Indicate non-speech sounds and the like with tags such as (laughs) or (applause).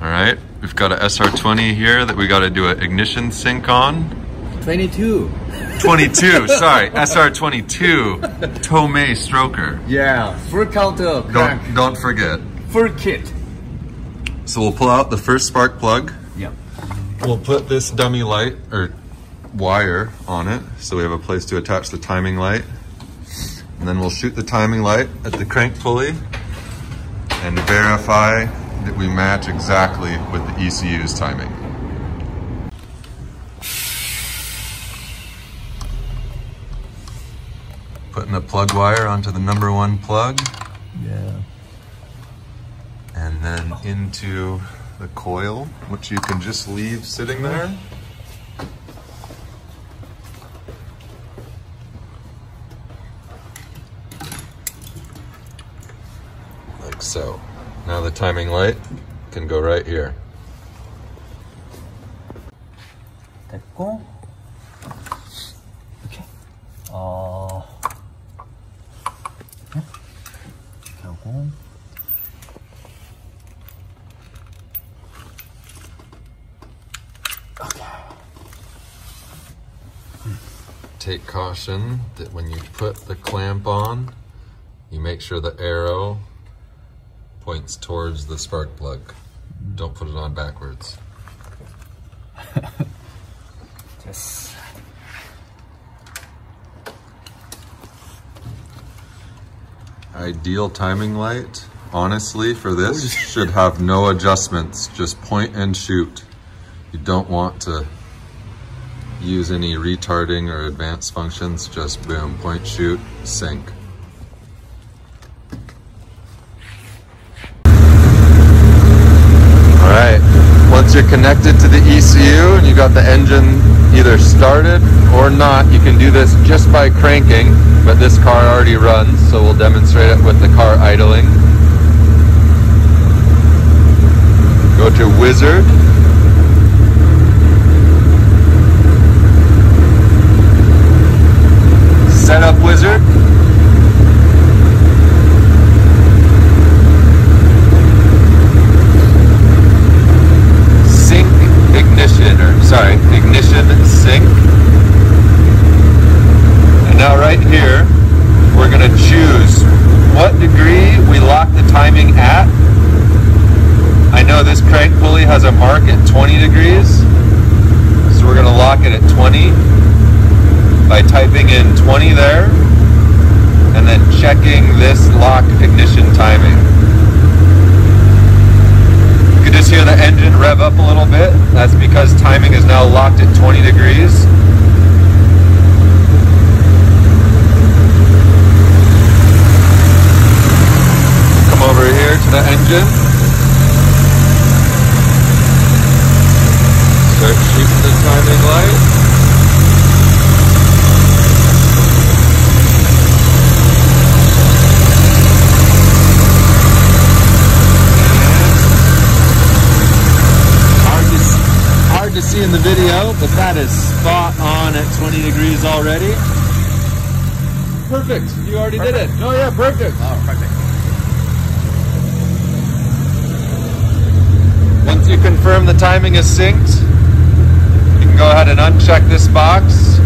All right, we've got a SR20 here that we got to do an ignition sync on. 22. 22, (laughs) sorry, SR22 Tomei stroker. Yeah, full counter crank, Don't, don't forget. full kit. So we'll pull out the first spark plug. Yeah. We'll put this dummy light or wire on it so we have a place to attach the timing light. And then we'll shoot the timing light at the crank pulley and verify that we match exactly with the ECU's timing. Putting the plug wire onto the number one plug Yeah. and then into the coil, which you can just leave sitting there. Like so. Now the timing light can go right here. 됐고. 이렇게. 어. 이렇게. 이렇게 하고. Take caution that when you put the clamp on, you make sure the arrow points towards the spark plug. Don't put it on backwards. (laughs) 됐어. Ideal timing light, honestly, for this (laughs) should have no adjustments. Just point and shoot. You don't want to use any retarding or advanced functions. Just boom, point, shoot, sync. All right, once you're connected to the ECU and you got the engine either started or not, you can do this just by cranking, but this car already runs, so we'll demonstrate it with the car idling. Go to Wizard. Setup Wizard. sync sorry, ignition sync. And now right here, we're gonna choose what degree we lock the timing at. I know this crank pulley has a mark at 20 degrees, so we're gonna lock it at 20 by typing in 20 there, and then checking this lock ignition timing. You can just hear the engine rev up a little bit. That's because timing is now locked at 20 degrees. Come over here to the engine. Start shooting the timing light. Hard to, hard to see in the video, but that is spot on at 20 degrees already. Perfect. You already did it. Oh yeah, perfect. 아, perfect. You confirm the timing is synced, you can go ahead and uncheck this box